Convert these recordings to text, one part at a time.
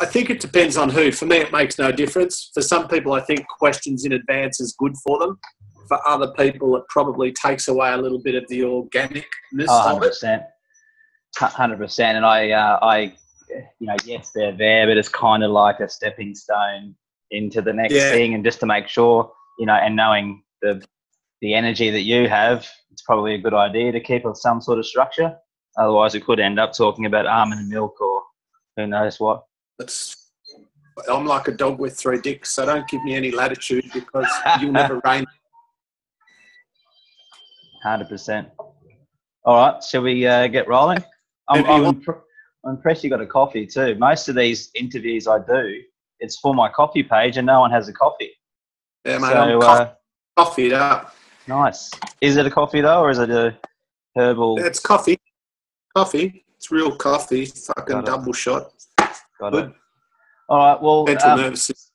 I think it depends on who. For me, it makes no difference. For some people, I think questions in advance is good for them. For other people, it probably takes away a little bit of the organicness Oh, of it. 100%. 100%. And I, uh, I, you know, yes, they're there, but it's kind of like a stepping stone into the next Yeah. thing. And just to make sure, you know, and knowing the, the energy that you have, it's probably a good idea to keep some sort of structure. Otherwise, we could end up talking about almond milk or who knows what. It's, I'm like a dog with three dicks, so don't give me any latitude because you'll never rein. Hundred percent. All right, shall we uh, get rolling? I'm, I'm, I'm impressed you got a coffee too. Most of these interviews I do, it's for my coffee page, and no one has a coffee. Yeah, mate, so I'm uh, coffeeed up. nice. Is it a coffee though, or is it a herbal? It's coffee. Coffee. It's real coffee. Fucking double shot. Got Good. it. All right. Well, Central um, nervous system.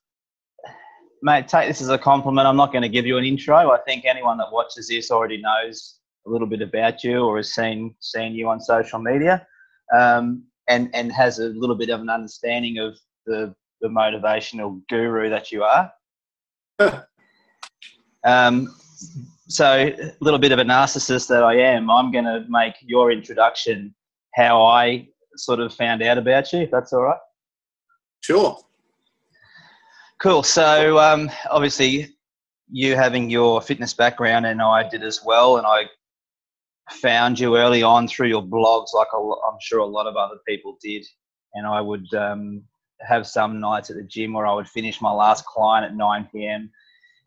mate, take this as a compliment. I'm not going to give you an intro. I think anyone that watches this already knows a little bit about you or has seen seen you on social media, um, and and has a little bit of an understanding of the the motivational guru that you are. um, so, a little bit of a narcissist that I am. I'm going to make your introduction how I sort of found out about you, if that's all right. Sure. Cool. So um, obviously, you having your fitness background, and I did as well, and I found you early on through your blogs, like I'm sure a lot of other people did. And I would um, have some nights at the gym where I would finish my last client at 9 p.m.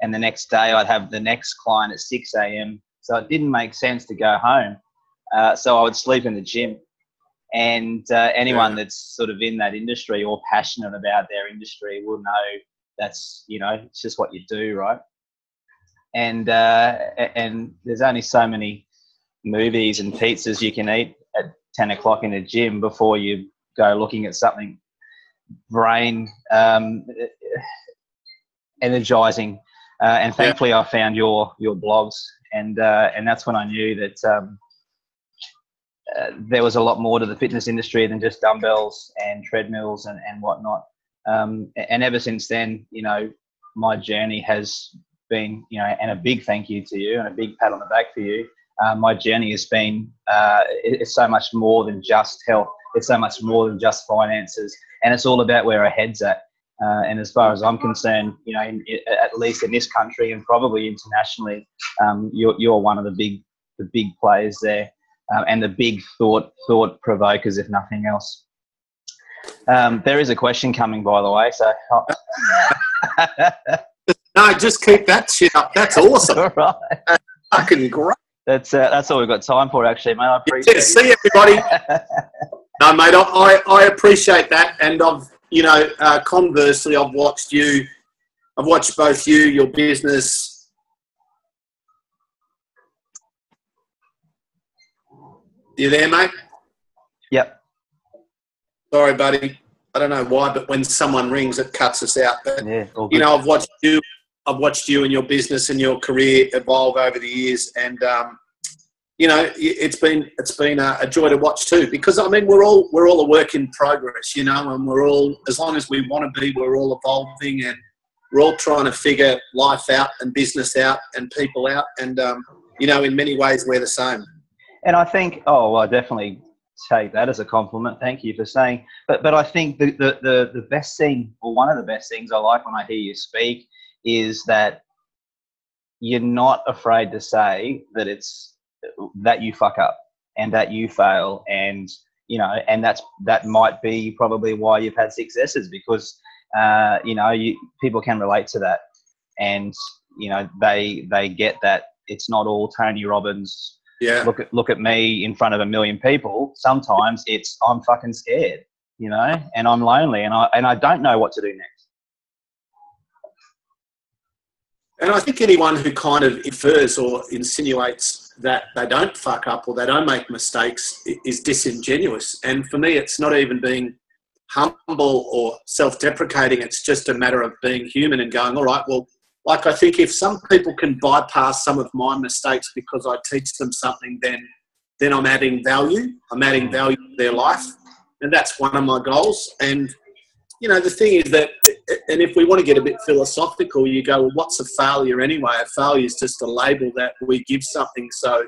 and the next day I'd have the next client at 6 a.m. So it didn't make sense to go home. Uh, so I would sleep in the gym. And uh, anyone Yeah. that's sort of in that industry or passionate about their industry will know that's you know it's just what you do, right? And uh, and there's only so many movies and pizzas you can eat at 10 o'clock in the gym before you go looking at something brain um, energizing. Uh, and thankfully, I found your your blogs, and uh, and that's when I knew that um, uh, there was a lot more to the fitness industry than just dumbbells and treadmills and and whatnot. Um, and ever since then, you know, my journey has been, you know, and a big thank you to you and a big pat on the back for you. Uh, my journey has been uh, it's so much more than just health. It's so much more than just finances, and it's all about where our heads at. Uh, and as far as I'm concerned, you know, in, i at least in this country and probably internationally, um, you're, you're one of the big the big players there, um, and the big thought thought provokers, if nothing else. Um, there is a question coming, by the way. So, No, just keep that shit up. That's awesome. all right. Fucking great. That's uh, that's all we've got time for, actually, mate. I appreciate Yeah, see everybody. No, mate, I, I, I appreciate that. And I've, you know, uh, conversely, I've watched you, I've watched both you, your business. You there, mate? Yep. Sorry, buddy. I don't know why, but when someone rings, it cuts us out. But Yeah. You know, I've watched you, I've watched you and your business and your career evolve over the years, and um, you know, it's been it's been a, a joy to watch too. Because I mean, we're all we're all a work in progress, you know, and we're all as long as we want to be, we're all evolving, and we're all trying to figure life out and business out and people out, and um, you know, in many ways, we're the same. And I think, oh, well, I definitely take that as a compliment. Thank you for saying. But but I think the, the, the, the best thing, or one of the best things I like when I hear you speak, is that you're not afraid to say that it's that you fuck up and that you fail and you know and that's that might be probably why you've had successes because uh, you know you, people can relate to that and you know they they get that it's not all Tony Robbins Yeah, look at look at me in front of a million people. Sometimes it's I'm fucking scared, you know, and I'm lonely, and I and I don't know what to do next. And I think anyone who kind of infers or insinuates that they don't fuck up or they don't make mistakes is disingenuous. And for me, it's not even being humble or self deprecating. It's just a matter of being human and going, all right, well, like I think if some people can bypass some of my mistakes because I teach them something, then then I'm adding value. I'm adding mm. value to their life. And that's one of my goals. And you know, the thing is that, and if we want to get a bit philosophical, you go, well, what's a failure anyway? A failure is just a label that we give something. So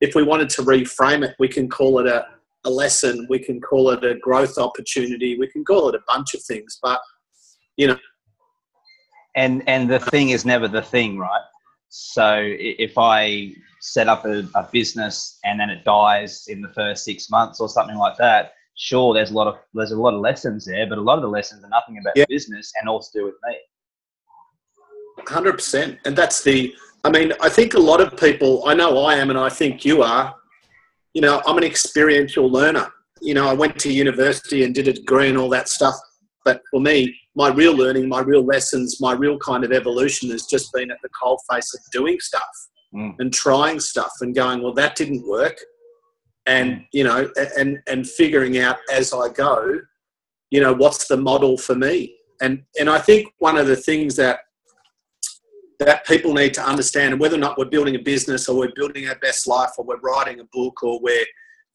if we wanted to reframe it, we can call it a, a lesson, we can call it a growth opportunity, we can call it a bunch of things. But, you know, and and the thing is never the thing, right? So if I set up a, a business and then it dies in the first six months or something like that, sure, there's a lot of there's a lot of lessons there, but a lot of the lessons are nothing about yeah. business and all to do with me. Hundred percent, and that's the. I mean, I think a lot of people. I know I am, and I think you are. You know, I'm an experiential learner. You know, I went to university and did a degree and all that stuff. But for me, my real learning, my real lessons, my real kind of evolution has just been at the cold face of doing stuff mm. and trying stuff and going, well, that didn't work. And you know and and figuring out as i go you know what's the model for me? And and i think one of the things that that people need to understand and whether or not we're building a business or we're building our best life or we're writing a book or we're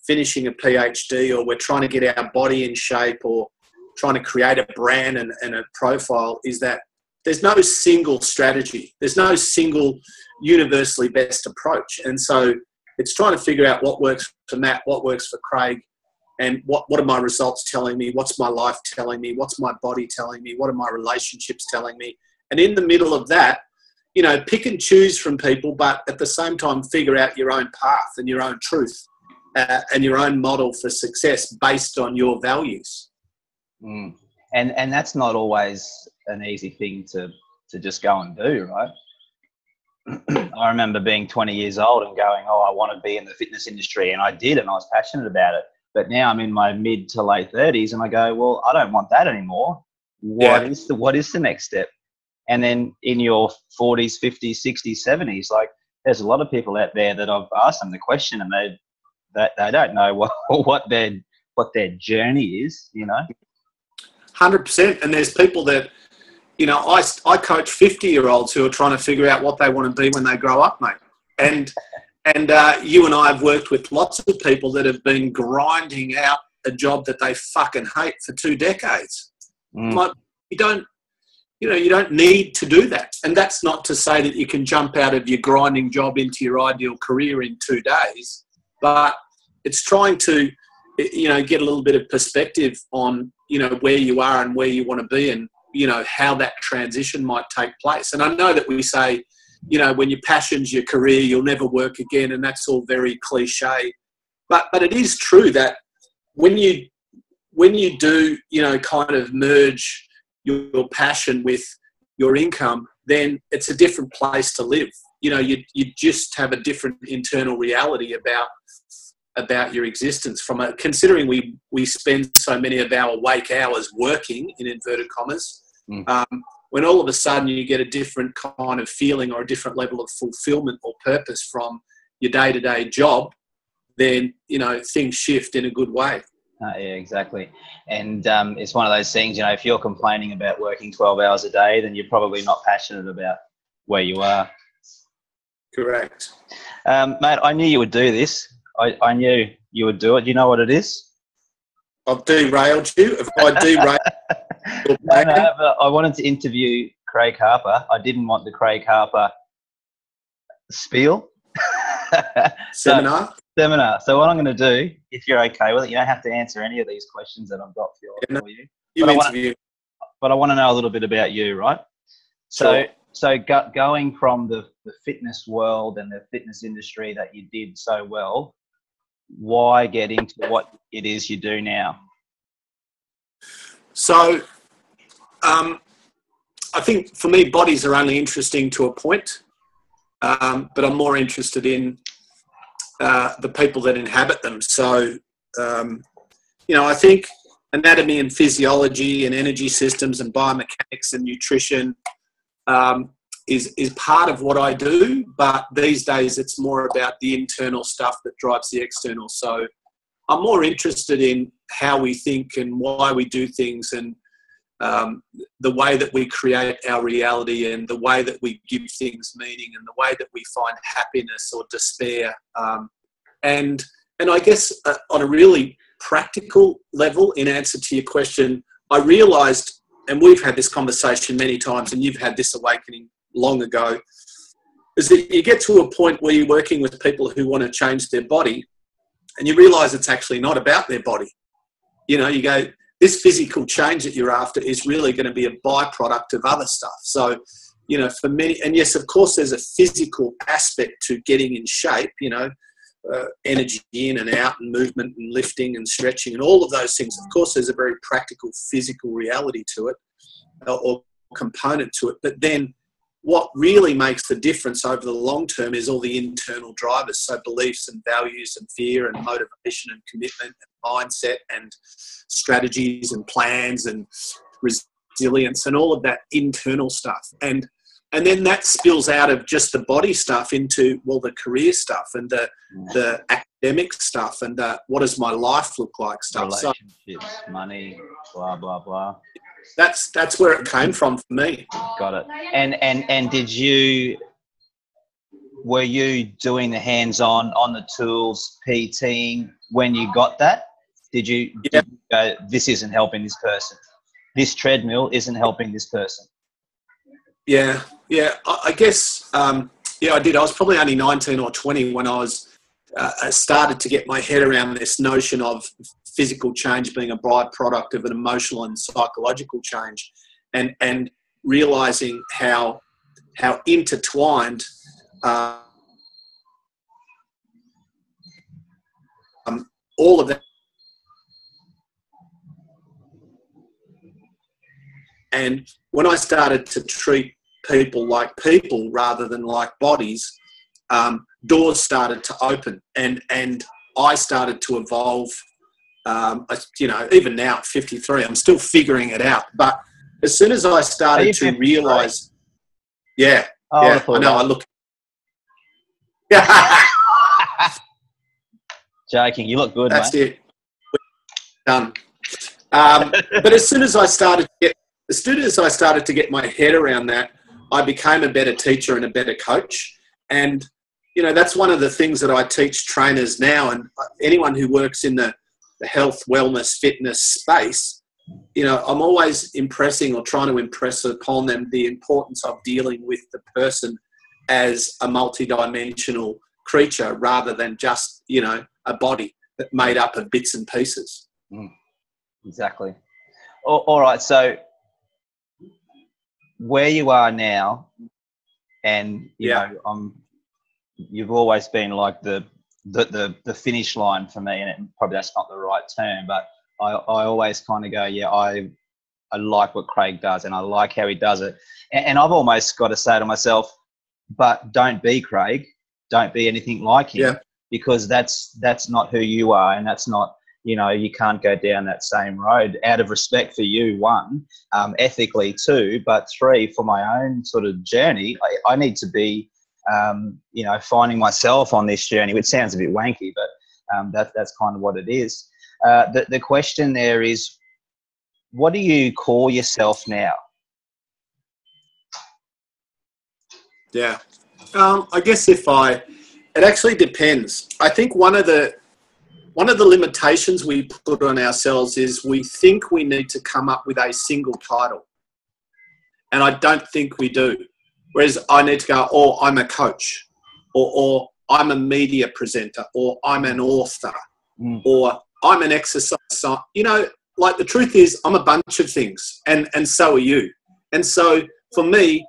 finishing a phd or we're trying to get our body in shape or trying to create a brand and, and a profile is that there's no single strategy there's no single universally best approach and so it's trying to figure out what works for Matt, what works for Craig, and what, what are my results telling me? What's my life telling me? What's my body telling me? What are my relationships telling me? And in the middle of that, you know, pick and choose from people, but at the same time, figure out your own path and your own truth uh, and your own model for success based on your values. Mm. And and that's not always an easy thing to to just go and do, right? I remember being 20 years old and going, "Oh, I want to be in the fitness industry," and I did, and I was passionate about it. But now I'm in my mid to late 30s, and I go, "Well, I don't want that anymore. What yeah. is the what is the next step?" And then in your 40s, 50s, 60s, 70s, like there's a lot of people out there that I've asked them the question, and they that they, they don't know what what their what their journey is, you know. Hundred percent, and there's people that you know, I, I coach 50 year olds who are trying to figure out what they want to be when they grow up, mate. And, and uh, you and I have worked with lots of people that have been grinding out a job that they fucking hate for two decades. Mm. Like, you don't, you know, you don't need to do that. And that's not to say that you can jump out of your grinding job into your ideal career in two days, but it's trying to, you know, get a little bit of perspective on, you know, where you are and where you want to be and, you know how that transition might take place. And I know that we say, you know, when your passion's your career, you'll never work again, and that's all very cliche. But but it is true that when you when you do, you know, kind of merge your, your passion with your income, then it's a different place to live. You know, you you just have a different internal reality about about your existence from a considering we we spend so many of our awake hours working in inverted commas Mm. Um, when all of a sudden you get a different kind of feeling or a different level of fulfillment or purpose from your day-to-day job, then you know things shift in a good way. Uh, yeah, exactly. And um, it's one of those things, you know, if you're complaining about working 12 hours a day, then you're probably not passionate about where you are. Correct. Um, mate, I knew you would do this. I, I knew you would do it. Do you know what it is? I've derailed you. If I derail, no, no, I wanted to interview Craig Harper. I didn't want the Craig Harper spiel. seminar. So, seminar. So what I'm going to do, if you're okay with it, you don't have to answer any of these questions that I've got for, yeah, for you. You but interview. I wanna, but I want to know a little bit about you, right? So, sure. so go, going from the, the fitness world and the fitness industry that you did so well, why get into what it is you do now? So, um, I think for me, bodies are only interesting to a point, um, but I'm more interested in uh, the people that inhabit them. So, um, you know, I think anatomy and physiology and energy systems and biomechanics and nutrition um, is is part of what I do. But these days, it's more about the internal stuff that drives the external. So, I'm more interested in how we think and why we do things and um, the way that we create our reality and the way that we give things meaning and the way that we find happiness or despair. Um, and and I guess uh, on a really practical level, in answer to your question, I realized, and we've had this conversation many times, and you've had this awakening long ago, is that you get to a point where you're working with people who want to change their body, and you realize it's actually not about their body. You know, you go, this physical change that you're after is really going to be a byproduct of other stuff. So, you know, for many, and yes, of course, there's a physical aspect to getting in shape, you know, uh, energy in and out and movement and lifting and stretching and all of those things. Of course, there's a very practical physical reality to it uh, or component to it. But then what really makes the difference over the long term is all the internal drivers. So beliefs and values and fear and motivation and commitment and mindset and strategies and plans and resilience and all of that internal stuff. And and then that spills out of just the body stuff into well the career stuff and the the academic stuff and the, what does my life look like stuff relationships so, money blah blah blah that's that's where it came from for me got it and and and did you were you doing the hands-on on the tools pting when you got that did you, yeah. did you go this isn't helping this person this treadmill isn't helping this person yeah, yeah. I, guess, um, yeah, I did. I was probably only 19 or 20 when I was uh, started to get my head around this notion of physical change being a byproduct of an emotional and psychological change, and and realizing how how intertwined. Uh, um, all of that And when I started to treat people like people rather than like bodies, um, doors started to open, and and I started to evolve. Um, you know, even now at 53, I'm still figuring it out. But as soon as I started to realise, yeah, oh, yeah, I, I know. I look. Joking, you look good. That's mate. it. Done. Um, but as soon as I started to get as soon as I started to get my head around that, I became a better teacher and a better coach. And, you know, that's one of the things that I teach trainers now and anyone who works in the, the health, wellness, fitness space. You know, I'm always impressing or trying to impress upon them the importance of dealing with the person as a multidimensional creature rather than just, you know, a body that made up of bits and pieces. Mm, exactly. All right. So where you are now, and you yeah. know, I'm, you've always been like the, the the the finish line for me, and it, probably that's not the right term, but I I always kind of go, yeah, I I like what Craig does, and I like how he does it, and, and I've almost got to say to myself, but don't be Craig, don't be anything like him, yeah. because that's that's not who you are, and that's not you know you can't go down that same road. Out of respect for you one um, ethically two but three for my own sort of journey i, I need to be um, you know finding myself on this journey which sounds a bit wanky but um, that, that's kind of what it is uh, the, the question there is what do you call yourself now yeah um, i guess if i it actually depends i think one of the one of the limitations we put on ourselves is we think we need to come up with a single title. And I don't think we do. Whereas I need to go, or oh, I'm a coach, or, or I'm a media presenter, or I'm an author, mm. or I'm an exercise. You know, like the truth is, I'm a bunch of things, and, and so are you. And so for me,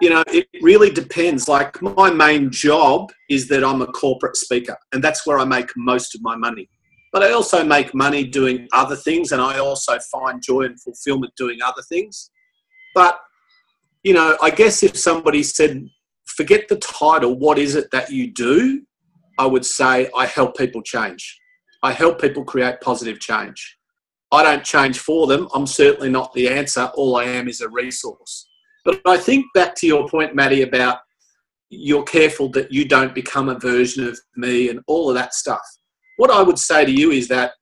you know, it really depends. Like my main job is that I'm a corporate speaker, and that's where I make most of my money. But I also make money doing other things, and I also find joy and fulfillment doing other things. But, you know, I guess if somebody said, forget the title, what is it that you do? I would say, I help people change. I help people create positive change. I don't change for them. I'm certainly not the answer. All I am is a resource. But I think back to your point, Maddie, about you're careful that you don't become a version of me and all of that stuff. What I would say to you is that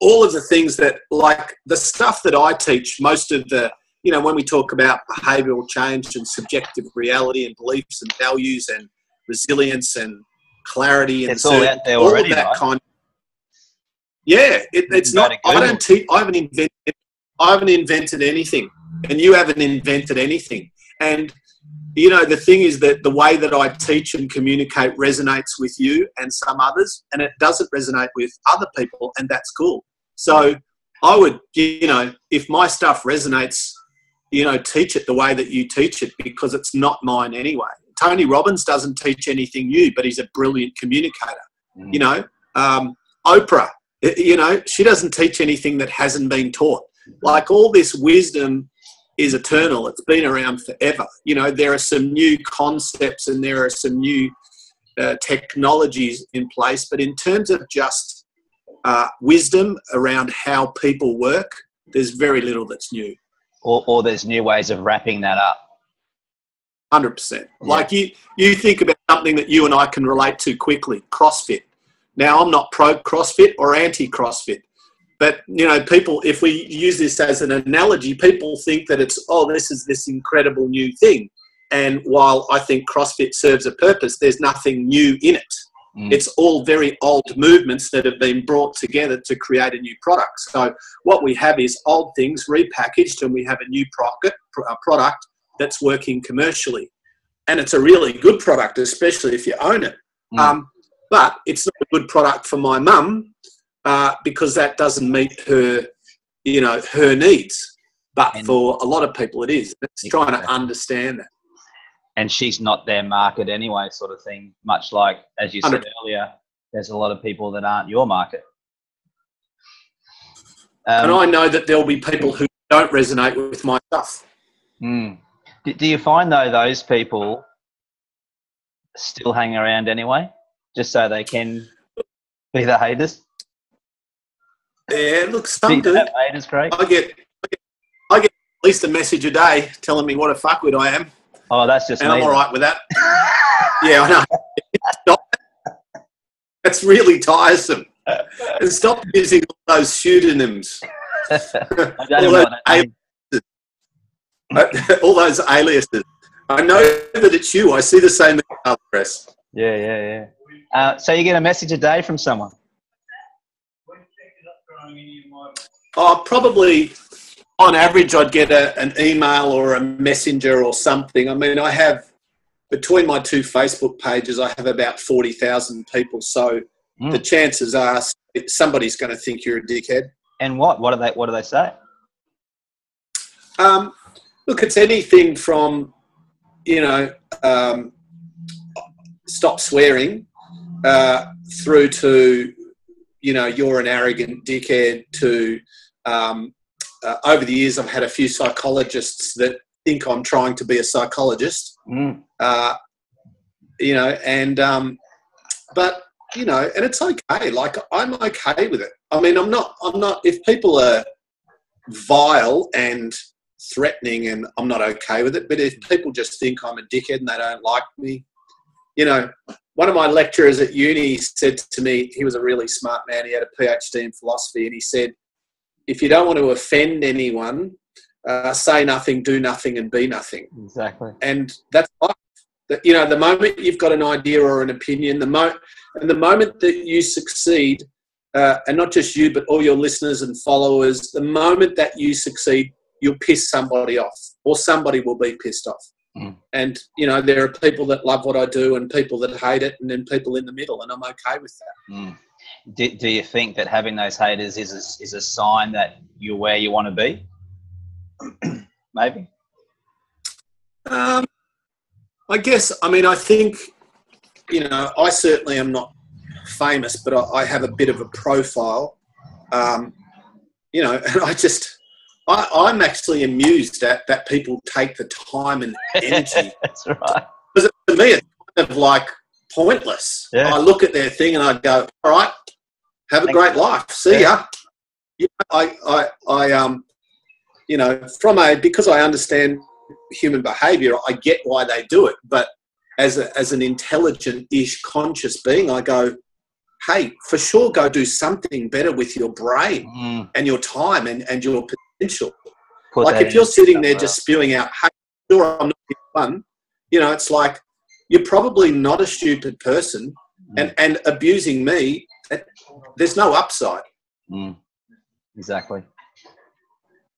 all of the things that, like the stuff that I teach, most of the, you know, when we talk about behavioral change and subjective reality and beliefs and values and resilience and clarity and it's all out there already, that right? kind. Of, yeah, it, it's not. I don't teach. I haven't invented. I haven't invented anything, and you haven't invented anything. And you know, the thing is that the way that I teach and communicate resonates with you and some others, and it doesn't resonate with other people, and that's cool. So I would, you know, if my stuff resonates, you know, teach it the way that you teach it because it's not mine anyway. Tony Robbins doesn't teach anything new, but he's a brilliant communicator. Mm. You know, um, Oprah, you know, she doesn't teach anything that hasn't been taught. Like all this wisdom is eternal. It's been around forever. You know, there are some new concepts and there are some new uh, technologies in place, but in terms of just uh, wisdom around how people work, there's very little that's new. Or, or there's new ways of wrapping that up. Hundred percent. Like you, you think about something that you and I can relate to quickly. CrossFit. Now, I'm not pro CrossFit or anti CrossFit, but you know, people. If we use this as an analogy, people think that it's oh, this is this incredible new thing. And while I think CrossFit serves a purpose, there's nothing new in it. Mm. It's all very old movements that have been brought together to create a new product. So what we have is old things repackaged, and we have a new product, product that's working commercially. And it's a really good product, especially if you own it. Mm. Um, but it's not a good product for my mum uh, because that doesn't meet her, you know, her needs. But and for a lot of people, it is. It's exactly. trying to understand that. And she's not their market anyway, sort of thing. Much like, as you said 100. earlier, there's a lot of people that aren't your market. Um, and I know that there'll be people who don't resonate with my stuff. Mm. Do you find though those people still hang around anyway, just so they can be the haters? Yeah, look, some do. Haters, Craig. I get, I get at least a message a day telling me what a fuckwit I am. Oh, that's just and me. I'm all right with that. yeah, I know. That's really tiresome. And stop using all those pseudonyms. I don't know what that all those aliases. I know that it's you. I see the same email address. Yeah, yeah, yeah. Uh, so you get a message a day from someone? Oh, probably on average, I'd get a, an email or a messenger or something. I mean, I have between my two Facebook pages, I have about forty thousand people. So mm. the chances are somebody's going to think you're a dickhead. And what? What do they? What do they say? Um, Look, it's anything from, you know, um, stop swearing uh, through to, you know, you're an arrogant dickhead to, um, uh, over the years, I've had a few psychologists that think I'm trying to be a psychologist. Mm. Uh, you know, and, um, but, you know, and it's okay. Like, I'm okay with it. I mean, I'm not, I'm not, if people are vile and, threatening and I'm not okay with it. But if people just think I'm a dickhead and they don't like me, you know, one of my lecturers at uni said to me, he was a really smart man, he had a PhD in philosophy, and he said, if you don't want to offend anyone, uh, say nothing, do nothing, and be nothing. Exactly. And that's life. That you know, the moment you've got an idea or an opinion, the mo- and the moment that you succeed, uh, and not just you, but all your listeners and followers, the moment that you succeed, you'll piss somebody off or somebody will be pissed off. Mm. And, you know, there are people that love what I do and people that hate it and then people in the middle, and I'm okay with that. Mm. Do, do you think that having those haters is a, is a sign that you're where you want to be? Maybe. Um, I guess, I mean, I think, you know, I certainly am not famous, but I, I have a bit of a profile. Um, you know, and I just, I, am actually amused at that people take the time and energy. That's right. Because to me, it's kind of like pointless. Yeah. I look at their thing and I go, all right, have a Thank great you. life. See yeah. ya. I, I, I, um, you know, from a, because I understand human behavior, I get why they do it. But as, a, as an intelligent ish conscious being, I go, hey, for sure, go do something better with your brain mm. and your time and, and your potential. Put like if you're sitting there just spewing out, hey, sure, I'm not fun, you know, it's like you're probably not a stupid person mm. and, and abusing me, there's no upside. Mm. Exactly.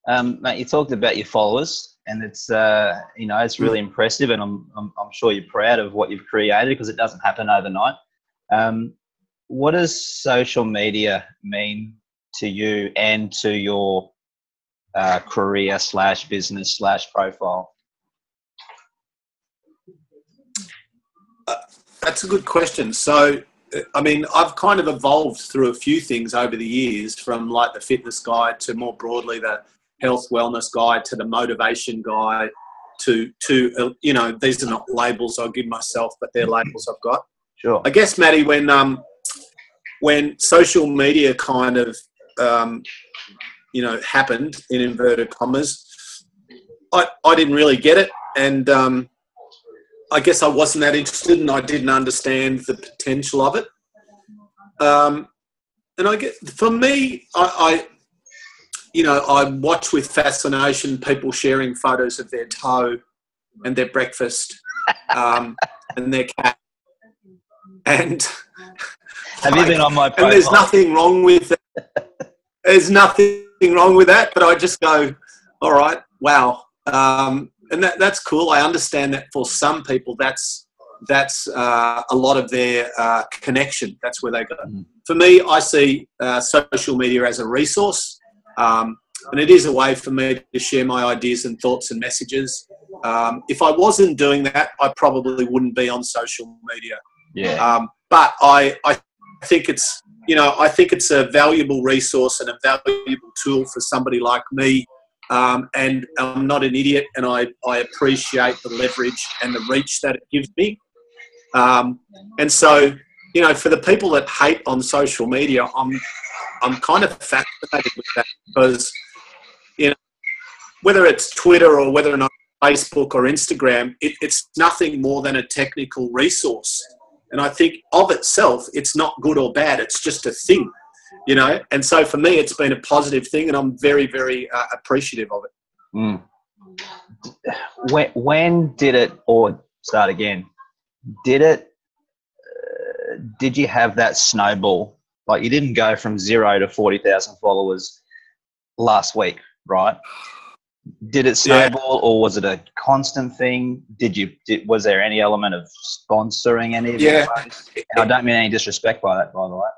Um, mate, you talked about your followers, and it's uh, you know it's really impressive, and I'm, I'm, I'm sure you're proud of what you've created because it doesn't happen overnight. Um, what does social media mean to you and to your uh, career slash business slash profile? Uh, that's a good question. So, I mean, I've kind of evolved through a few things over the years, from like the fitness guide to more broadly the health wellness guide to the motivation guide to to uh, you know these are not labels I give myself, but they're labels I've got. Sure. I guess, Maddie, when um when social media kind of um, you know happened in inverted commas, I I didn't really get it, and um, I guess I wasn't that interested, and I didn't understand the potential of it. Um, and I get for me, I, I you know, I watch with fascination people sharing photos of their toe and their breakfast um, and their cat. And have you been on my? Profile? And there's nothing wrong with that. there's nothing wrong with that, but I just go, all right, wow, um, and that, that's cool. I understand that for some people, that's that's uh, a lot of their uh, connection. That's where they go. Mm. For me, I see uh, social media as a resource. Um, and it is a way for me to share my ideas and thoughts and messages. Um, if I wasn't doing that, I probably wouldn't be on social media. Yeah. Um, but I, I think it's, you know, I think it's a valuable resource and a valuable tool for somebody like me. Um, and I'm not an idiot, and I, I appreciate the leverage and the reach that it gives me. Um, and so, you know, for the people that hate on social media, I'm I'm kind of fascinated with that because, you know, whether it's Twitter or whether or not Facebook or Instagram, it, it's nothing more than a technical resource. And I think of itself, it's not good or bad. It's just a thing, you know. And so for me, it's been a positive thing, and I'm very, very uh, appreciative of it. Mm. When, when did it, or start again? Did it? Uh, did you have that snowball like you didn't go from zero to 40,000 followers last week, right? Did it snowball yeah. or was it a constant thing? Did you, did, was there any element of sponsoring any of yeah. I don't mean any disrespect by that, by the way.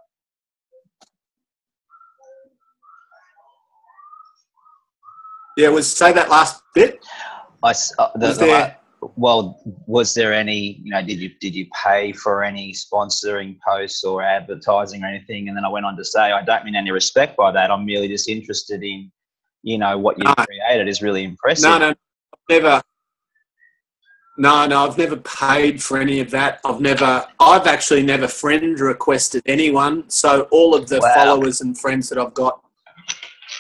Yeah, was say that last bit. I, uh, the, was there, well, was there any, you know, did you did you pay for any sponsoring posts or advertising or anything? And then I went on to say, I don't mean any respect by that. I'm merely just interested in, you know, what you've no. created is really impressive. No, no, never. No, no, I've never paid for any of that. I've never, I've actually never friend requested anyone. So all of the wow. followers and friends that I've got,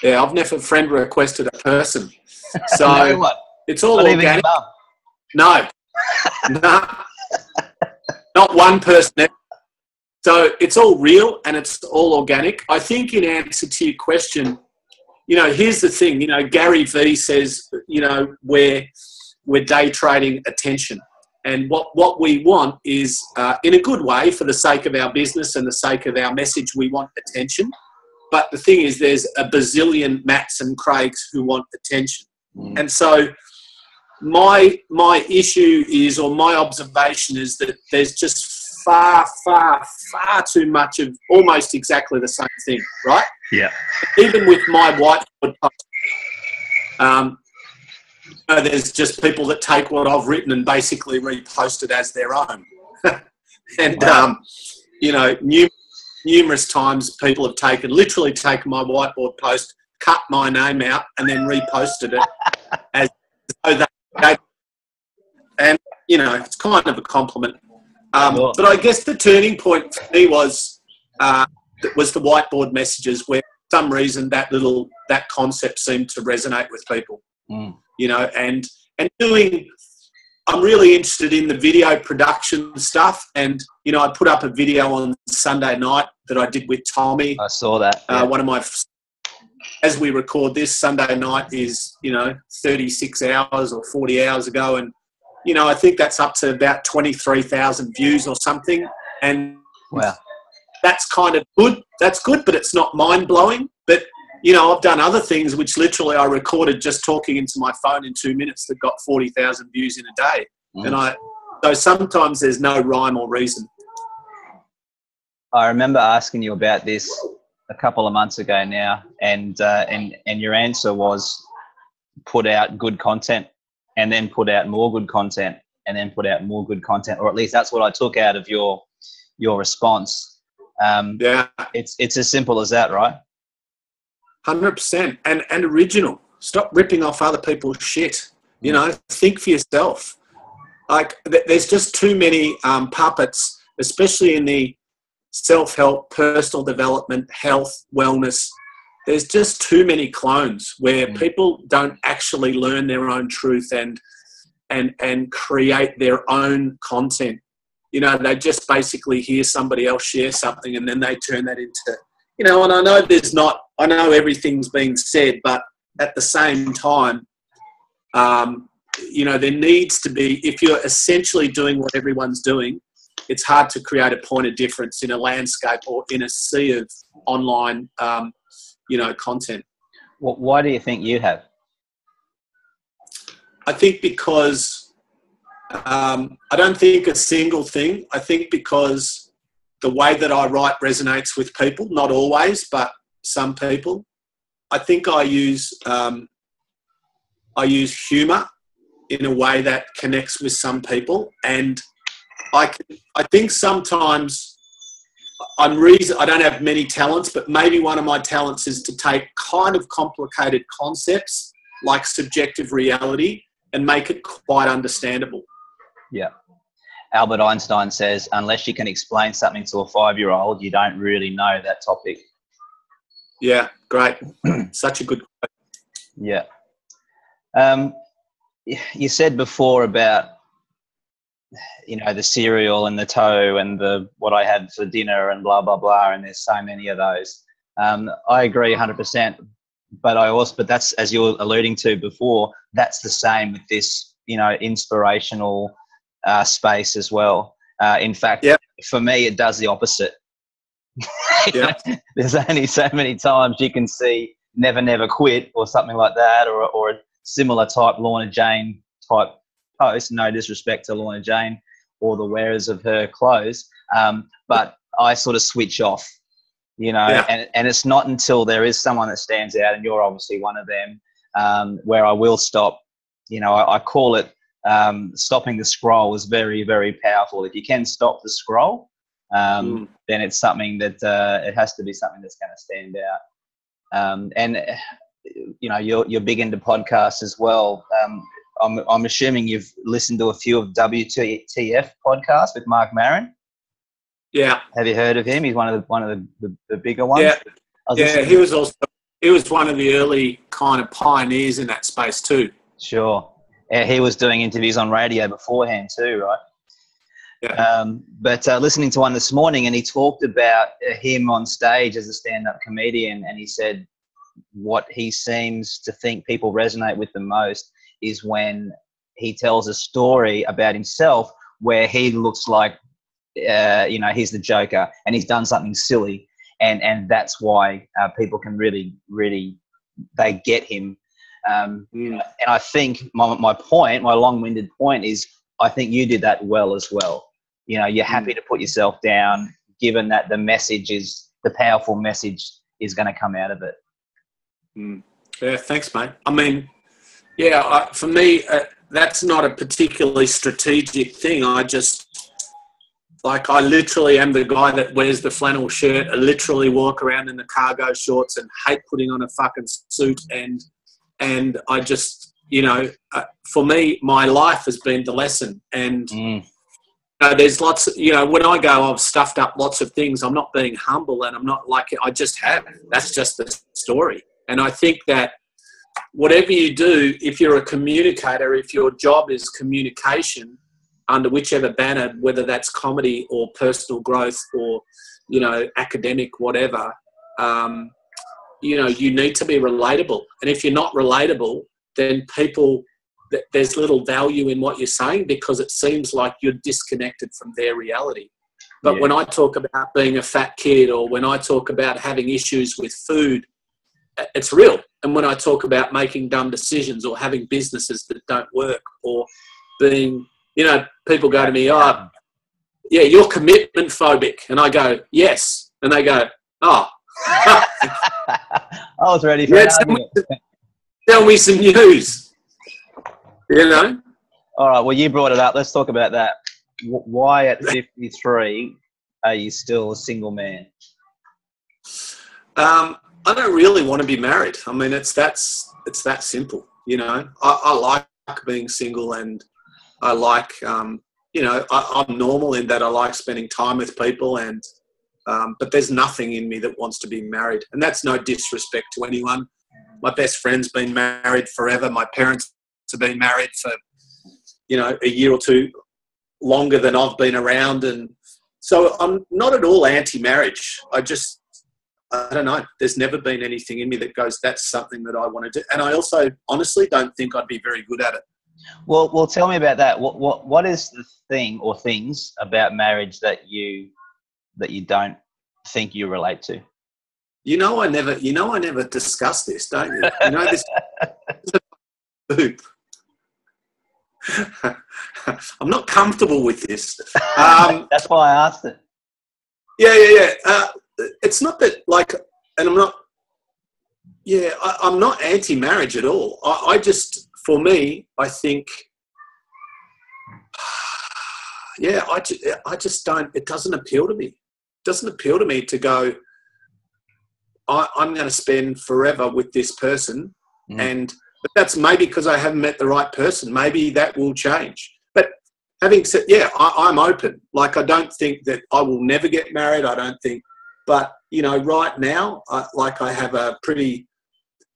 yeah, I've never friend requested a person. So no it's all Not organic. No, no, not one person. So it's all real and it's all organic. I think, in answer to your question, you know, here's the thing. You know, Gary Vee says, you know, we're we're day trading attention, and what what we want is, uh, in a good way, for the sake of our business and the sake of our message, we want attention. But the thing is, there's a bazillion Matts and Craigs who want attention, mm. and so my my issue is, or my observation is that there's just far, far, far too much of almost exactly the same thing, right? Yeah. Even with my whiteboard post, um, you know, there's just people that take what I've written and basically repost it as their own. and wow. um, you know, new, numerous times people have taken, literally taken my whiteboard post, cut my name out, and then reposted it as though they and you know, it's kind of a compliment. Um, but I guess the turning point for me was uh, was the whiteboard messages, where for some reason that little that concept seemed to resonate with people. Mm. You know, and and doing. I'm really interested in the video production stuff, and you know, I put up a video on Sunday night that I did with Tommy. I saw that. Uh, yeah. Uh, one of my as we record this, Sunday night is, you know, 36 hours or 40 hours ago. And, you know, I think that's up to about 23,000 views or something. And wow. that's kind of good. That's good, but it's not mind blowing. But, you know, I've done other things which literally I recorded just talking into my phone in two minutes that got 40,000 views in a day. Mm. And I, so sometimes there's no rhyme or reason. I remember asking you about this a couple of months ago now, and uh, and and your answer was put out good content, and then put out more good content, and then put out more good content, or at least that's what I took out of your your response. Um, yeah, it's it's as simple as that, right? Hundred percent, and and original. Stop ripping off other people's shit. You know, think for yourself. Like, there's just too many um, puppets, especially in the self-help, personal development, health, wellness. There's just too many clones where mm. people don't actually learn their own truth and and and create their own content. You know, they just basically hear somebody else share something and then they turn that into you know, and I know there's not, I know everything's being said, but at the same time, um, you know, there needs to be, if you're essentially doing what everyone's doing, it's hard to create a point of difference in a landscape or in a sea of online, um, you know, content. Well, why do you think you have? I think because um, I don't think a single thing. I think because the way that I write resonates with people, not always, but some people. I think I use um, I use humour in a way that connects with some people, and I can, I think sometimes I'm reason I don't have many talents, but maybe one of my talents is to take kind of complicated concepts like subjective reality and make it quite understandable. Yeah. Albert Einstein says, unless you can explain something to a five year old, you don't really know that topic. Yeah, great. Such a good. Yeah. Um, you said before about you know the cereal and the toe and the what I had for dinner and blah blah blah and there's so many of those. Um, I agree 100%. But I also, but that's as you were alluding to before. That's the same with this, you know, inspirational uh, space as well. Uh, in fact, yep. for me, it does the opposite. Yep. There's only so many times you can see "Never, Never Quit" or something like that, or or a similar type Lorna Jane type post. No disrespect to Lorna Jane or the wearers of her clothes, um, but I sort of switch off, you know. Yeah. And and it's not until there is someone that stands out, and you're obviously one of them, um, where I will stop. You know, I, I call it um, stopping the scroll is very, very powerful. If you can stop the scroll, um, mm. then it's something that uh, it has to be something that's going to stand out. Um, and you know, you're you're big into podcasts as well. Um, I'm I'm assuming you've listened to a few of WTF podcasts with Marc Maron. Yeah. Have you heard of him? He's one of the one of the, the, the bigger ones. Yeah. Yeah, he was also he was one of the early kind of pioneers in that space too. Sure Yeah, he was doing interviews on radio beforehand too, right? Yeah. Um, but uh, listening to one this morning, and he talked about him on stage as a stand-up comedian, and he said what he seems to think people resonate with the most is when he tells a story about himself where he looks like uh, you know he's the joker and he's done something silly and and that's why uh, people can really really they get him um, mm. And I think my, my point, my long winded point is I think you did that well as well. You know, you're happy mm. to put yourself down given that the message is the powerful message is going to come out of it. Mm. Yeah, thanks, mate. I mean, yeah, I, for me, uh, that's not a particularly strategic thing. I just, like, I literally am the guy that wears the flannel shirt. I literally walk around in the cargo shorts and hate putting on a fucking suit and and I just, you know, uh, for me, my life has been the lesson. And mm. there's lots, of, you know, when I go, I've stuffed up lots of things. I'm not being humble, and I'm not like I just have. That's just the story. And I think that whatever you do, if you're a communicator, if your job is communication under whichever banner, whether that's comedy or personal growth or you know academic, whatever. Um, you know you need to be relatable and if you're not relatable then people there's little value in what you're saying because it seems like you're disconnected from their reality but yeah. when i talk about being a fat kid or when i talk about having issues with food it's real. And when I talk about making dumb decisions or having businesses that don't work or being, you know, people go to me, oh, yeah, you're commitment phobic. And I go, yes. And they go, oh. I was ready for Yeah, that. tell me, tell me some news. You know? All right. Well, you brought it up. Let's talk about that. Why at 53 are you still a single man? Um, I don't really want to be married. I mean, it's that's it's that simple. You know, I, I like being single, and I like, um, you know, I, I'm normal in that I like spending time with people, and um, but there's nothing in me that wants to be married, and that's no disrespect to anyone. My best friend's been married forever. My parents have be married for, you know, a year or two longer than I've been around, and so I'm not at all anti-marriage. I just I don't know. There's never been anything in me that goes, that's something that I want to do. And I also honestly don't think I'd be very good at it. Well, well, tell me about that. What, what, what is the thing or things about marriage that you that you don't think you relate to? You know, I never, you know, I never discuss this, don't you? You know, this. Poop. I'm not comfortable with this. Um, That's why I asked it. yeah, yeah, yeah. Uh, it's not that like, and I'm not. Yeah, I, I'm not anti-marriage at all. I, I just, for me, I think. Yeah, I, I just don't. It doesn't appeal to me. It doesn't appeal to me to go. I, I'm going to spend forever with this person, Mm. and but that's maybe because I haven't met the right person. Maybe that will change. But having said, yeah, I, I'm open. Like I don't think that I will never get married. I don't think, but you know, right now, I, like I have a pretty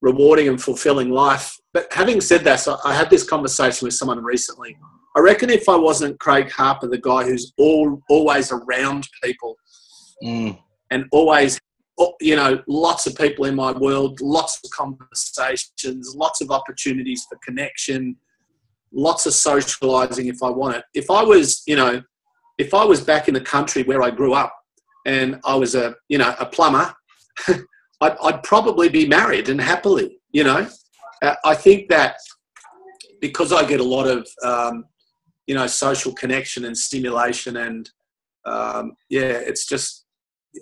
rewarding and fulfilling life. But having said that, so I had this conversation with someone recently. I reckon if I wasn't Craig Harper, the guy who's all always around people Mm. and always you know lots of people in my world lots of conversations lots of opportunities for connection lots of socializing if i want it. If i was you know if i was back in the country where i grew up and i was a you know a plumber I'd, I'd probably be married and happily you know. Uh, i think that because i get a lot of um, you know social connection and stimulation and um, yeah it's just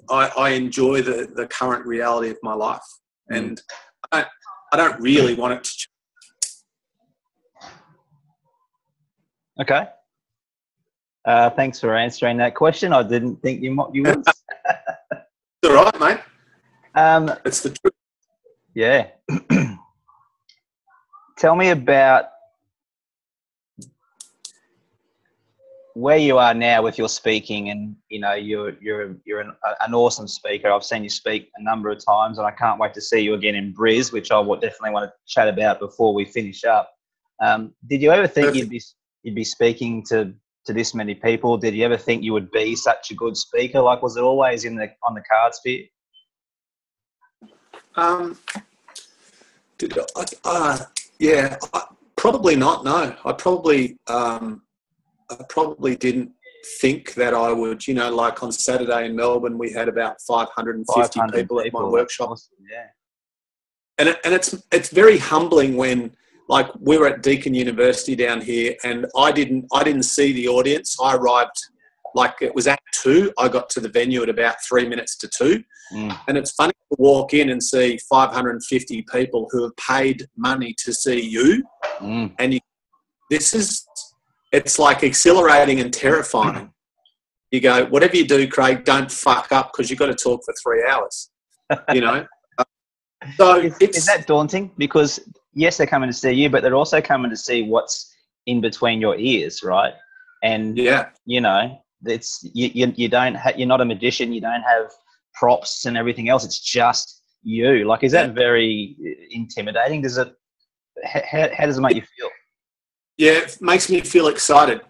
I, I enjoy the, the current reality of my life, and I, I don't really want it to. Change. Okay. Uh, thanks for answering that question. I didn't think you might you would. It's all right, mate. um, It's the truth. yeah. Tell me about where you are now with your speaking, and you know you're you're you're an, an awesome speaker. I've seen you speak a number of times, and I can't wait to see you again in Briz, which I would definitely want to chat about before we finish up. Um, did you ever think you'd be you'd be speaking to to this many people? Did you ever think you would be such a good speaker? Like, was it always in the on the cards for you? Um, did I, uh, yeah, I, probably not. No, I probably um, I probably didn't think that I would. You know, like on Saturday in Melbourne, we had about 550 500 people at my workshop. awesome, Yeah. and it, and it's it's very humbling when like we were at Deakin University down here, and I didn't I didn't see the audience. I arrived like it was at two. I got to the venue at about three minutes to two, Mm. and it's funny to walk in and see 550 people who have paid money to see you, Mm. and you, this is it's like exhilarating and terrifying. You go, whatever you do, Craig, don't fuck up because you've got to talk for three hours. You know. So Is, it's is that daunting? Because yes, they're coming to see you, but they're also coming to see what's in between your ears, right? And yeah. you know, it's you. You, you don't. Ha- you're not a magician. You don't have props and everything else. It's just you. Like, is that very uh, intimidating? Does it? How, how does it make you feel? Yeah, it makes me feel excited.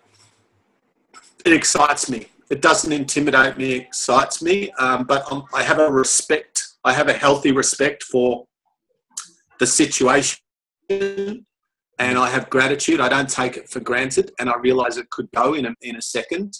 It excites me. It doesn't intimidate me. It excites me. Um, but I have a respect. I have a healthy respect for the situation, and I have gratitude. I don't take it for granted, and I realise it could go in a, in a second.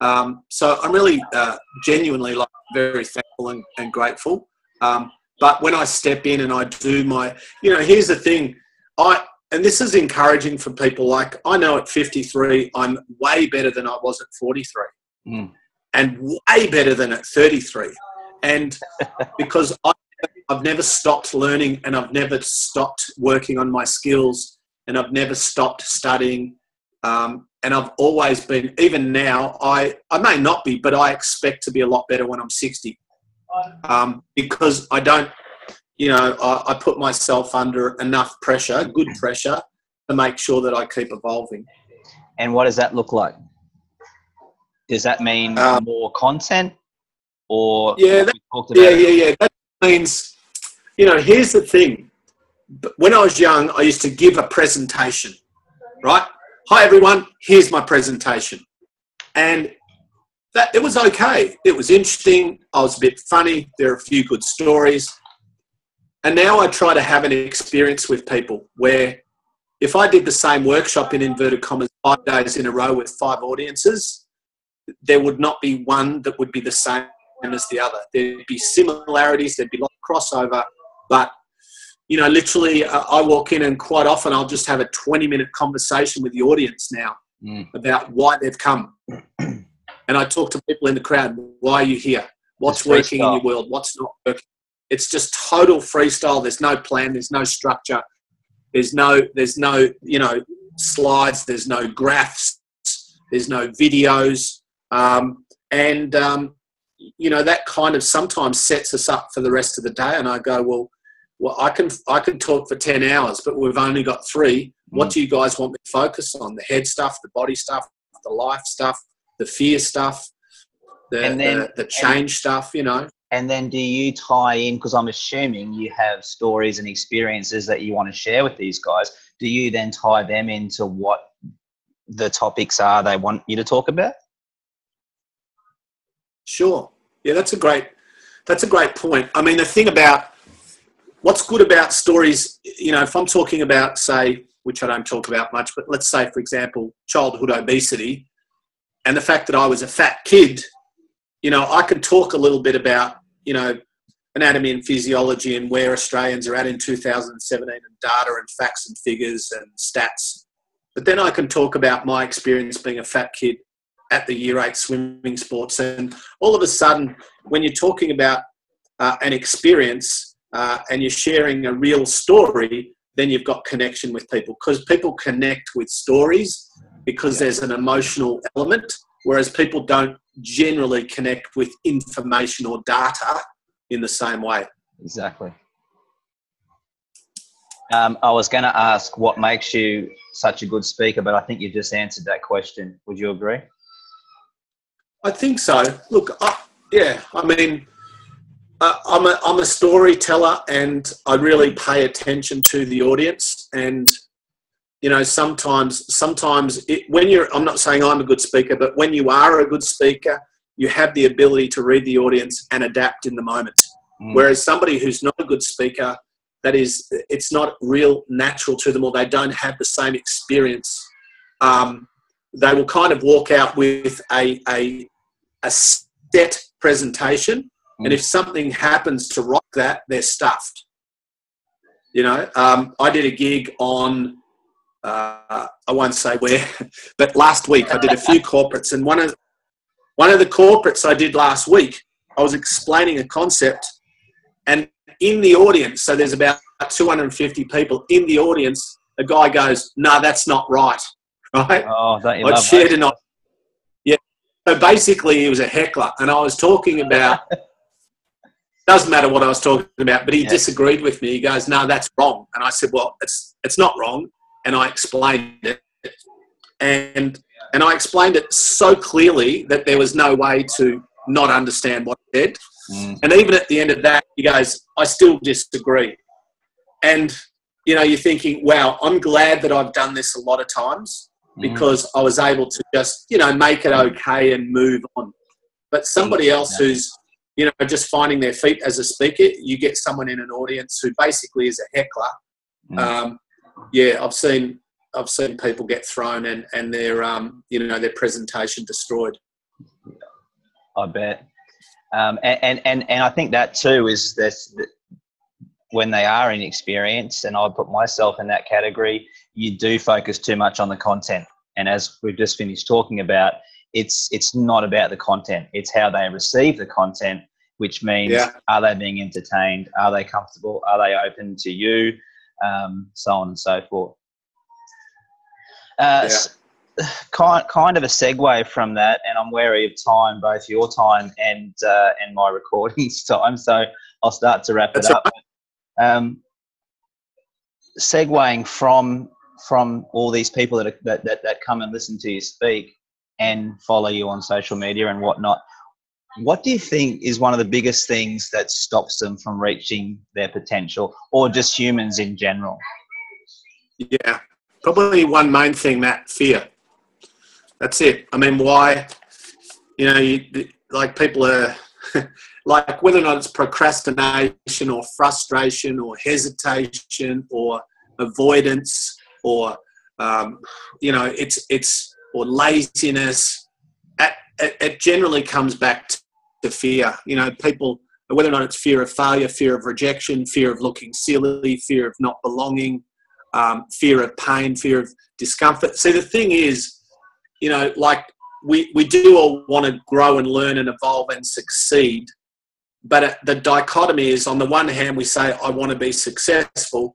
Um, so I'm really uh, genuinely like very thankful and, and grateful. Um, But when I step in and I do my, you know, here's the thing, I and this is encouraging for people. Like I know at 53, I'm way better than I was at 43, mm. and way better than at 33. And because I, I've never stopped learning, and I've never stopped working on my skills, and I've never stopped studying. Um, and I've always been, even now, I, I may not be, but I expect to be a lot better when I'm 60 um, because I don't, you know, I, I, put myself under enough pressure, good pressure, to make sure that I keep evolving. And what does that look like? Does that mean um, more content, or yeah, that, yeah, yeah, yeah. That means, you know, here's the thing. When I was young, I used to give a presentation, right? Hi everyone, here's my presentation, and that it was okay. It was interesting. I was a bit funny. There are a few good stories. And now I try to have an experience with people where if I did the same workshop in inverted commas five days in a row with five audiences, there would not be one that would be the same as the other. There'd be similarities, there'd be a lot of crossover, but you know, literally, uh, I walk in and quite often I'll just have a 20 minute conversation with the audience now mm. about why they've come. and I talk to people in the crowd. Why are you here? What's working in your world? What's not working? It's just total freestyle. There's no plan. There's no structure. There's no. There's no. You know, slides. There's no graphs. There's no videos. Um, and um, you know that kind of sometimes sets us up for the rest of the day. And I go, well, well, I can I can talk for ten hours, but we've only got three. What mm. do you guys want me to focus on? The head stuff, the body stuff, the life stuff, the fear stuff, the, and then, the, the change and, stuff, you know. And then do you tie in, because I'm assuming you have stories and experiences that you want to share with these guys. Do you then tie them into what the topics are they want you to talk about? Sure. Yeah, that's a great that's a great point. I mean, the thing about what's good about stories, you know, if I'm talking about, say, which I don't talk about much, but let's say, for example, childhood obesity, and the fact that I was a fat kid, you know, I could talk a little bit about, you know, anatomy and physiology and where Australians are at in 2017 and data and facts and figures and stats. But then I can talk about my experience being a fat kid at the year eight swimming sports. And all of a sudden, when you're talking about uh, an experience uh, and you're sharing a real story, then you've got connection with people because people connect with stories because yeah. there's an emotional element, whereas people don't generally connect with information or data in the same way. Exactly. Um, I was going to ask what makes you such a good speaker, but I think you just answered that question. Would you agree? I think so. Look, I, yeah, I mean, uh, I'm a I'm a storyteller, and I really pay attention to the audience, and you know sometimes sometimes it, when you're i'm not saying i'm a good speaker but when you are a good speaker you have the ability to read the audience and adapt in the moment mm. whereas somebody who's not a good speaker that is it's not real natural to them or they don't have the same experience um, they will kind of walk out with a, a, a set presentation mm. and if something happens to rock that they're stuffed you know um, i did a gig on uh, I won't say where, but last week I did a few corporates, and one of one of the corporates I did last week, I was explaining a concept, and in the audience, so there's about 250 people in the audience. A guy goes, "No, nah, that's not right." Right? Oh, you I shared it. Yeah. So basically, he was a heckler, and I was talking about. doesn't matter what I was talking about, but he yeah. disagreed with me. He goes, "No, that's wrong," and I said, "Well, it's it's not wrong and I explained it. And and I explained it so clearly that there was no way to not understand what I said. Mm. And even at the end of that, he goes, I still disagree. And you know, you're thinking, wow, I'm glad that I've done this a lot of times mm. because I was able to just, you know, make it okay and move on. But somebody else who's, you know, just finding their feet as a speaker, you get someone in an audience who basically is a heckler. Mm. Um, yeah, I've seen I've seen people get thrown and and their um you know their presentation destroyed. I bet. Um, and, and, and I think that too is this when they are inexperienced, and I put myself in that category, you do focus too much on the content. And as we've just finished talking about, it's it's not about the content; it's how they receive the content, which means yeah. are they being entertained, are they comfortable, are they open to you, um, so on and so forth. Uh, yeah. kind, kind of a segue from that, and I'm wary of time, both your time and uh, and my recording's time. So I'll start to wrap That's it up. Right. Um, segueing from from all these people that, that, that, that come and listen to you speak and follow you on social media and whatnot, what do you think is one of the biggest things that stops them from reaching their potential or just humans in general? Yeah, probably one main thing, Matt, fear. That's it. I mean, why, you know, you, like people are, like whether or not it's procrastination or frustration or hesitation or avoidance or, um, you know, it's, it's, or laziness, it, it generally comes back to fear. You know, people, whether or not it's fear of failure, fear of rejection, fear of looking silly, fear of not belonging, um, fear of pain, fear of discomfort. See, the thing is, you know, like we, we do all want to grow and learn and evolve and succeed. But the dichotomy is on the one hand, we say, I want to be successful.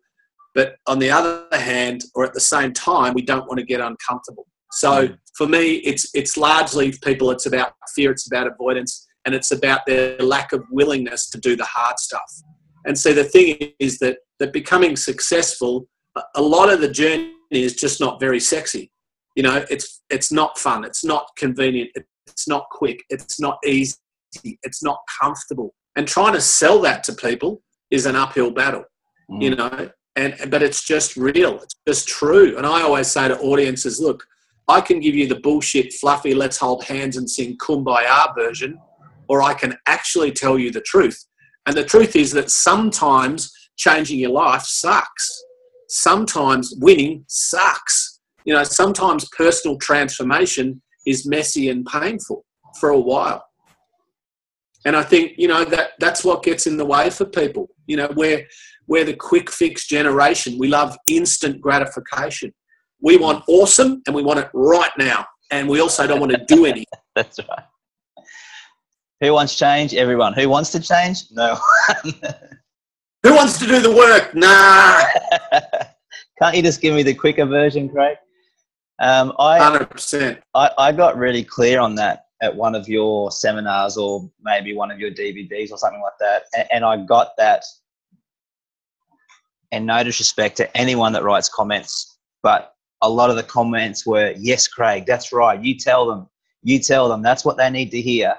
But on the other hand, or at the same time, we don't want to get uncomfortable. So mm. for me, it's it's largely people. It's about fear. It's about avoidance, and it's about their lack of willingness to do the hard stuff. And so the thing is that that becoming successful, a lot of the journey is just not very sexy. You know, it's it's not fun. It's not convenient. It's not quick. It's not easy. It's not comfortable. And trying to sell that to people is an uphill battle. Mm. You know, and but it's just real. It's just true. And I always say to audiences, look I can give you the bullshit, fluffy, let's hold hands and sing kumbaya version, or I can actually tell you the truth. And the truth is that sometimes changing your life sucks. Sometimes winning sucks. You know, sometimes personal transformation is messy and painful for a while. And I think, you know, that that's what gets in the way for people. You know, we're, we're the quick fix generation. We love instant gratification. We want awesome and we want it right now. And we also don't want to do anything. That's right. Who wants change? Everyone. Who wants to change? No. Who wants to do the work? Nah. Can't you just give me the quicker version, Craig? Um, I, 100%. I, I got really clear on that at one of your seminars or maybe one of your DVDs or something like that. And, and I got that, and no disrespect to anyone that writes comments, but a lot of the comments were, "Yes, Craig, that's right. You tell them. You tell them. That's what they need to hear."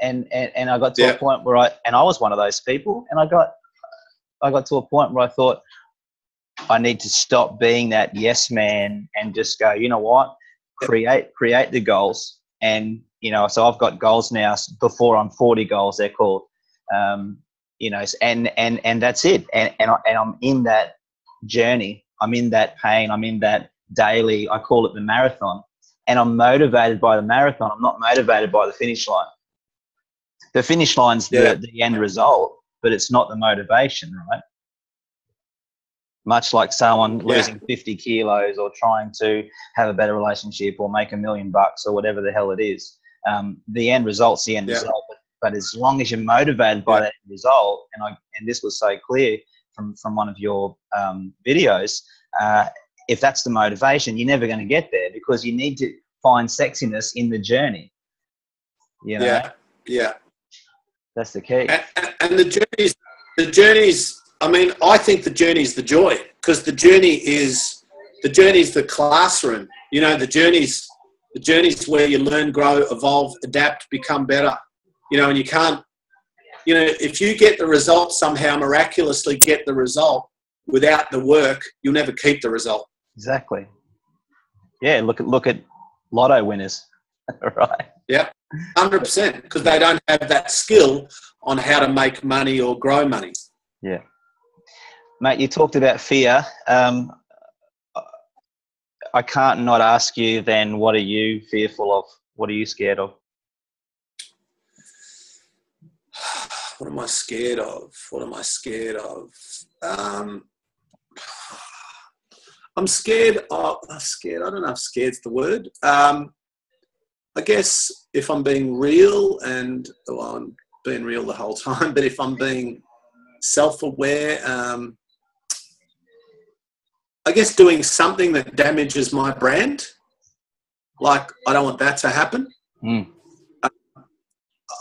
And and, and I got to yeah. a point where I and I was one of those people, and I got I got to a point where I thought I need to stop being that yes man and just go. You know what? Create create the goals, and you know. So I've got goals now. Before I'm 40 goals, they're called. Um, you know, and and and that's it. And and, I, and I'm in that journey. I'm in that pain. I'm in that daily. I call it the marathon. And I'm motivated by the marathon. I'm not motivated by the finish line. The finish line's yeah. the, the end result, but it's not the motivation, right? Much like someone yeah. losing 50 kilos or trying to have a better relationship or make a million bucks or whatever the hell it is. Um, the end result's the end yeah. result. But, but, as long as you're motivated by that result, and I and this was so clear from from one of your um, videos, uh, if that's the motivation, you're never going to get there because you need to find sexiness in the journey. You know? Yeah, yeah. That's the key. And, and the journeys, the journeys. I mean, I think the journey is the joy because the journey is the journey is the classroom. You know, the journeys the journeys where you learn, grow, evolve, adapt, become better. You know, and you can't. You know, if you get the result somehow miraculously get the result without the work, you'll never keep the result. Exactly. Yeah, look at look at lotto winners, right? Yeah, hundred percent, because they don't have that skill on how to make money or grow money. Yeah, mate. You talked about fear. Um, I can't not ask you. Then, what are you fearful of? What are you scared of? what am I scared of? What am I scared of? Um, I'm scared of, I'm scared, I don't know if scared's the word. Um, I guess if I'm being real, and well, I'm being real the whole time, but if I'm being self aware, um, I guess doing something that damages my brand, like I don't want that to happen. Mm.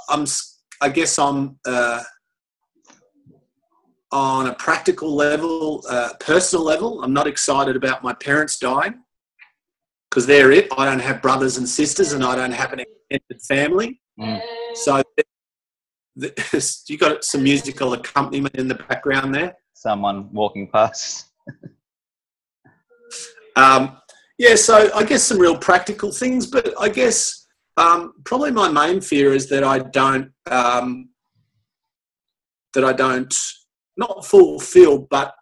I'm, I guess I'm uh, on a practical level, uh, personal level. I'm not excited about my parents dying because they're it. I don't have brothers and sisters, and I don't have an extended family. Mm. So you got some musical accompaniment in the background there. Someone walking past. um, yeah, so I guess some real practical things, but I guess um, probably my main fear is that I don't um, that I don't not fulfill, but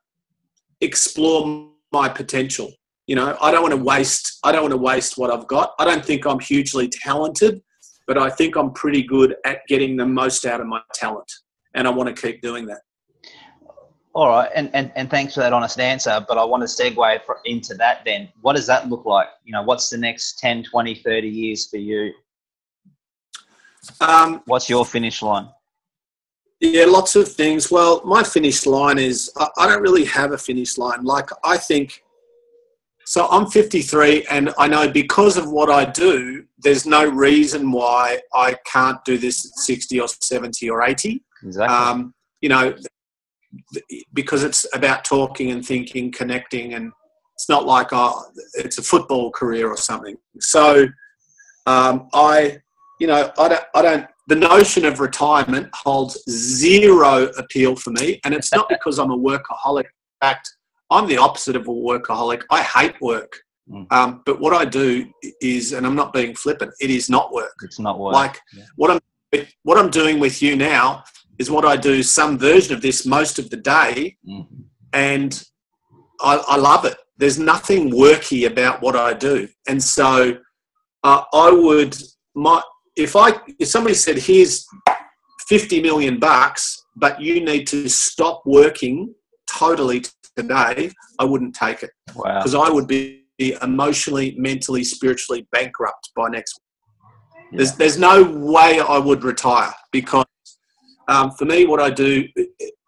explore my potential. You know, I don't want to waste. I don't want to waste what I've got. I don't think I'm hugely talented, but I think I'm pretty good at getting the most out of my talent, and I want to keep doing that. All right, and, and, and thanks for that honest answer. But I want to segue for, into that then. What does that look like? You know, what's the next 10, 20, 30 years for you? Um, what's your finish line? Yeah, lots of things. Well, my finish line is I don't really have a finish line. Like, I think so I'm 53, and I know because of what I do, there's no reason why I can't do this at 60 or 70 or 80. Exactly. Um, you know, because it's about talking and thinking, connecting, and it's not like oh, it's a football career or something. So um, I, you know, I don't, I don't. The notion of retirement holds zero appeal for me, and it's not because I'm a workaholic. In fact, I'm the opposite of a workaholic. I hate work. Mm. Um, but what I do is, and I'm not being flippant, it is not work. It's not work. Like yeah. what I'm what I'm doing with you now is what I do some version of this most of the day, mm. and I, I, love it. There's nothing worky about what I do, and so uh, I would my if I if somebody said here's 50 million bucks, but you need to stop working totally today, I wouldn't take it because wow. I would be emotionally, mentally, spiritually bankrupt by next week. Yeah. There's, there's no way I would retire because um, for me, what I do,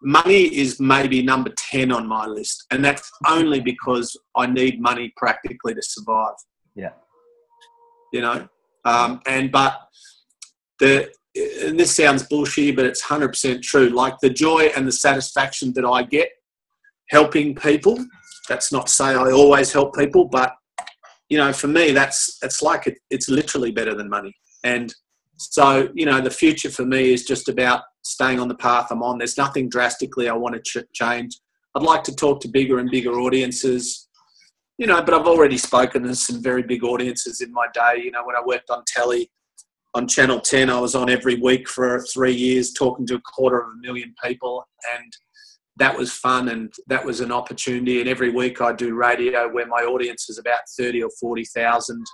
money is maybe number 10 on my list. And that's only because I need money practically to survive. Yeah. You know, um, and but the, and this sounds bullshit, but it's 100% true. Like the joy and the satisfaction that I get helping people. That's not say I always help people, but you know, for me, that's it's like it, it's literally better than money. And so, you know, the future for me is just about staying on the path I'm on. There's nothing drastically I want to ch- change. I'd like to talk to bigger and bigger audiences, you know, but I've already spoken to some very big audiences in my day. You know, when I worked on telly on Channel 10, I was on every week for three years talking to a quarter of a million people. And that was fun and that was an opportunity. And every week I do radio where my audience is about 30 or 40,000.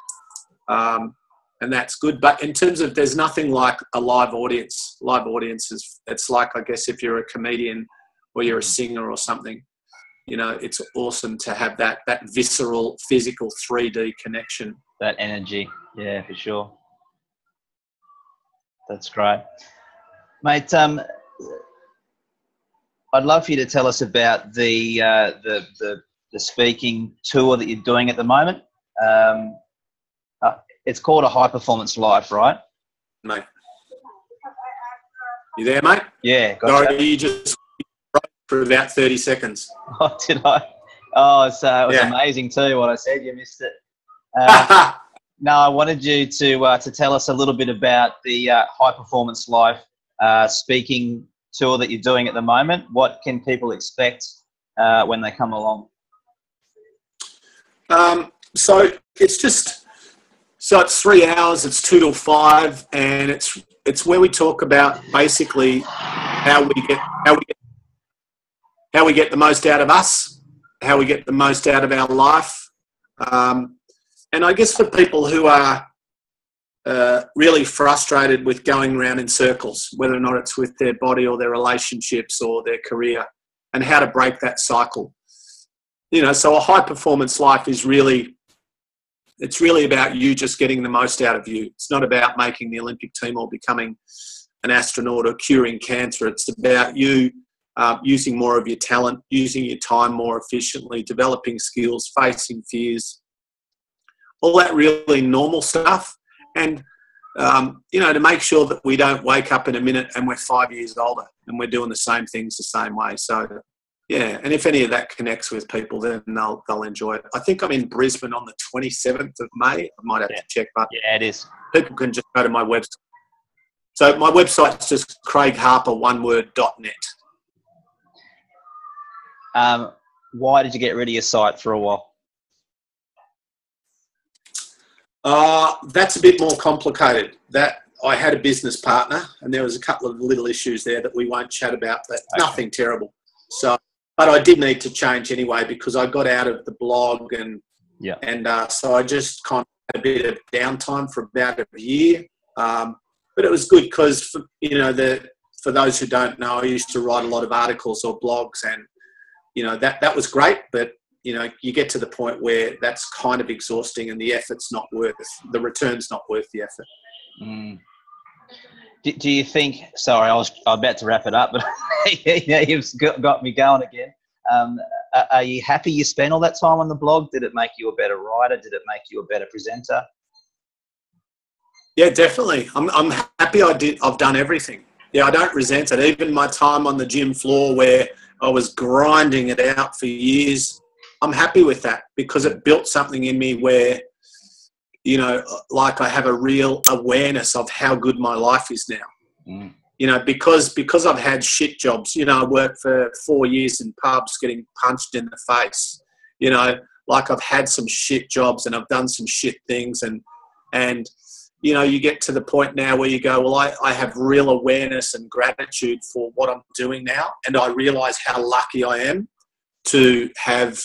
Um, and that's good. But in terms of, there's nothing like a live audience. Live audiences, it's like, I guess, if you're a comedian or you're a singer or something, you know, it's awesome to have that, that visceral, physical 3D connection. That energy. Yeah, for sure. That's great. Mate, um, I'd love for you to tell us about the, uh, the, the, the, speaking tour that you're doing at the moment. Um, uh, it's called a high performance life, right? Mate. You there, mate? Yeah. Gotcha. Sorry, you just for about 30 seconds. Oh, did I? Oh, so it was yeah. amazing too what I said. You missed it. Uh, no, I wanted you to uh, to tell us a little bit about the uh, high performance life uh, speaking tour that you're doing at the moment. What can people expect uh, when they come along? Um, so it's just so it's three hours. It's two till five, and it's it's where we talk about basically how we get how we get, how we get the most out of us, how we get the most out of our life, um, and I guess for people who are uh, really frustrated with going around in circles, whether or not it's with their body or their relationships or their career, and how to break that cycle. You know, so a high performance life is really it's really about you just getting the most out of you. It's not about making the Olympic team or becoming an astronaut or curing cancer. It's about you uh, using more of your talent, using your time more efficiently, developing skills, facing fears, all that really normal stuff. And, um, you know, to make sure that we don't wake up in a minute and we're five years older and we're doing the same things the same way. So, yeah, and if any of that connects with people, then they'll, they'll enjoy it. I think I'm in Brisbane on the 27th of May. I might have yeah. to check, but yeah, it is. People can just go to my website. So my website's just craigharper.oneword.net. Um, why did you get rid of your site for a while? Uh, that's a bit more complicated. That I had a business partner, and there was a couple of little issues there that we won't chat about, but okay. nothing terrible. So, but I did need to change anyway because I got out of the blog, and yeah, and uh, so I just kind of had a bit of downtime for about a year. Um, but it was good because you know the for those who don't know, I used to write a lot of articles or blogs, and you know that that was great, but you know you get to the point where that's kind of exhausting, and the effort's not worth the return's not worth the effort. Mm. Do, do, you think? Sorry, I was, about to wrap it up, but yeah, you've got me going again. Um, are you happy you spent all that time on the blog? Did it make you a better writer? Did it make you a better presenter? Yeah, definitely. I'm, I'm happy I did. I've done everything. Yeah, I don't resent it. Even my time on the gym floor where I was grinding it out for years. I'm happy with that because it built something in me where, you know, like I have a real awareness of how good my life is now. Mm. You know, because because I've had shit jobs. You know, I worked for four years in pubs, getting punched in the face. You know, like I've had some shit jobs and I've done some shit things, and and you know, you get to the point now where you go, well, I, I have real awareness and gratitude for what I'm doing now. And I realize how lucky I am to have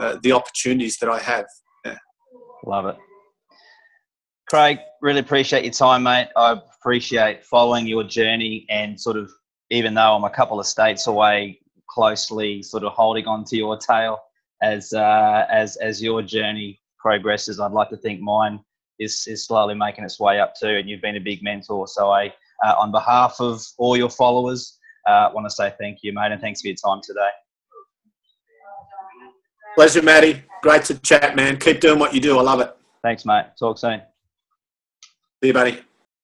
uh, the opportunities that I have. Yeah. Love it. Craig, really appreciate your time, mate. I appreciate following your journey and sort of, even though I'm a couple of states away, closely sort of holding on to your tail as uh, as as your journey progresses. I'd like to think mine is, is slowly making its way up too. And you've been a big mentor. So I, uh, on behalf of all your followers, uh, want to say thank you, mate, and thanks for your time today. Pleasure, Matty. Great to chat, man. Keep doing what you do. I love it. Thanks, mate. Talk soon. See you, buddy.